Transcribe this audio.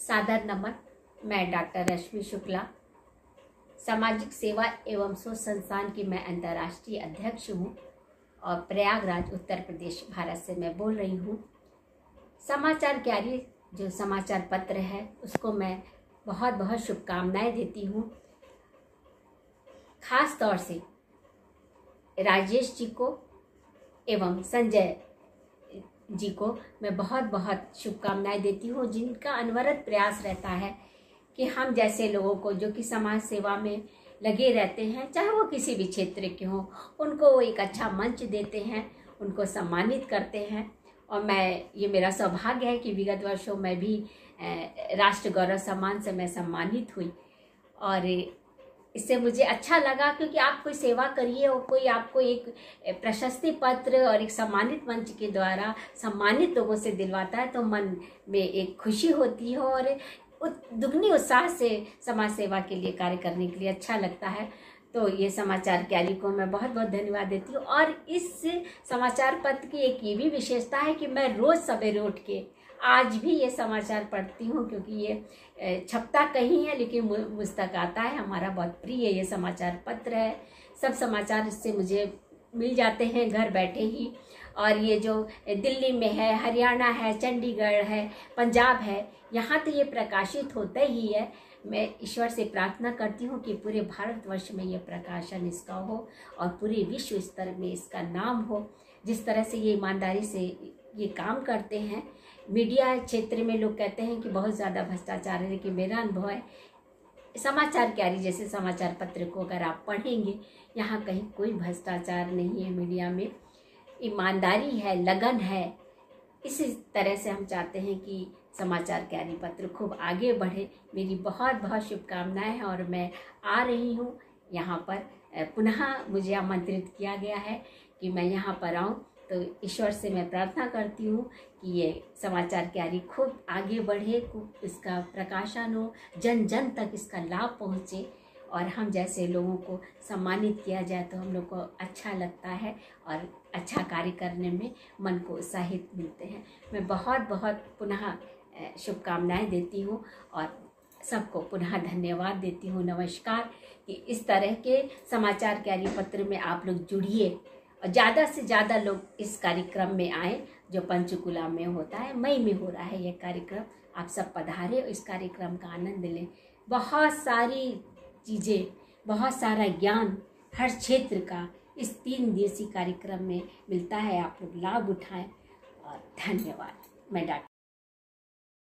सादर नमन, मैं डॉक्टर रश्मि शुक्ला। सामाजिक सेवा एवं सोच संस्थान की मैं अंतर्राष्ट्रीय अध्यक्ष हूँ और प्रयागराज, उत्तर प्रदेश, भारत से मैं बोल रही हूँ। समाचार क्यारी जो समाचार पत्र है, उसको मैं बहुत बहुत शुभकामनाएँ देती हूँ। खास तौर से राजेश जी को एवं संजय जी को मैं बहुत बहुत शुभकामनाएँ देती हूँ, जिनका अनवरत प्रयास रहता है कि हम जैसे लोगों को, जो कि समाज सेवा में लगे रहते हैं, चाहे वो किसी भी क्षेत्र के हों, उनको वो एक अच्छा मंच देते हैं, उनको सम्मानित करते हैं। और मैं, ये मेरा सौभाग्य है कि विगत वर्षों में भी राष्ट्र गौरव सम्मान से मैं सम्मानित हुई। और इससे मुझे अच्छा लगा क्योंकि आप कोई सेवा करिए और कोई आपको एक प्रशस्ति पत्र और एक सम्मानित मंच के द्वारा सम्मानित लोगों से दिलवाता है तो मन में एक खुशी होती है और दुगनी उत्साह से समाज सेवा के लिए कार्य करने के लिए अच्छा लगता है। तो ये समाचार क्यारी को मैं बहुत बहुत धन्यवाद देती हूँ। और इस समाचार पत्र की एक ये भी विशेषता है कि मैं रोज़ सवेरे उठ के आज भी ये समाचार पढ़ती हूँ क्योंकि ये छपता कहीं है, लेकिन मुझ तक आता है। हमारा बहुत प्रिय ये समाचार पत्र है। सब समाचार इससे मुझे मिल जाते हैं घर बैठे ही। और ये जो दिल्ली में है, हरियाणा है, चंडीगढ़ है, पंजाब है, यहाँ तो ये प्रकाशित होता ही है। मैं ईश्वर से प्रार्थना करती हूँ कि पूरे भारतवर्ष में ये प्रकाशन इसका हो और पूरे विश्व स्तर में इसका नाम हो। जिस तरह से ये ईमानदारी से ये काम करते हैं मीडिया क्षेत्र में लोग कहते हैं कि बहुत ज़्यादा भ्रष्टाचार है लेकिन मेरा अनुभव है। समाचार क्यारी जैसे समाचार पत्र को अगर आप पढ़ेंगे, यहाँ कहीं कोई भ्रष्टाचार नहीं है मीडिया में। ईमानदारी है, लगन है। इसी तरह से हम चाहते हैं कि समाचार क्यारी पत्र खूब आगे बढ़े। मेरी बहुत बहुत शुभकामनाएँ हैं और मैं आ रही हूँ। यहाँ पर पुनः मुझे आमंत्रित किया गया है कि मैं यहाँ पर आऊँ। तो ईश्वर से मैं प्रार्थना करती हूँ कि ये समाचार क्यारी खूब आगे बढ़े, खूब इसका प्रकाशन हो जन जन तक इसका लाभ पहुँचे। और हम जैसे लोगों को सम्मानित किया जाए तो हम लोग को अच्छा लगता है और अच्छा कार्य करने में मन को उत्साहित मिलते हैं। मैं बहुत बहुत पुनः शुभकामनाएँ देती हूँ और सबको पुनः धन्यवाद देती हूँ। नमस्कार कि इस तरह के समाचार क्यारी पत्र में आप लोग जुड़िए। ज़्यादा से ज़्यादा लोग इस कार्यक्रम में आए, जो पंचकुला में होता है, मई में हो रहा है यह कार्यक्रम। आप सब पधारे इस कार्यक्रम का आनंद लें। बहुत सारी चीज़ें, बहुत सारा ज्ञान हर क्षेत्र का इस तीन दिवसीय कार्यक्रम में मिलता है। आप लोग लाभ उठाएँ और धन्यवाद। मैं डॉक्टर